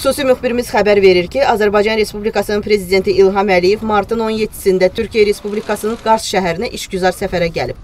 Xüsusi müxbirimiz xəbər verir ki, Azərbaycan Respublikasının prezidenti İlham Əliyev martın 17-sində Türkiyə Respublikasının Qars şəhərinə işgüzar səfərə gəlib.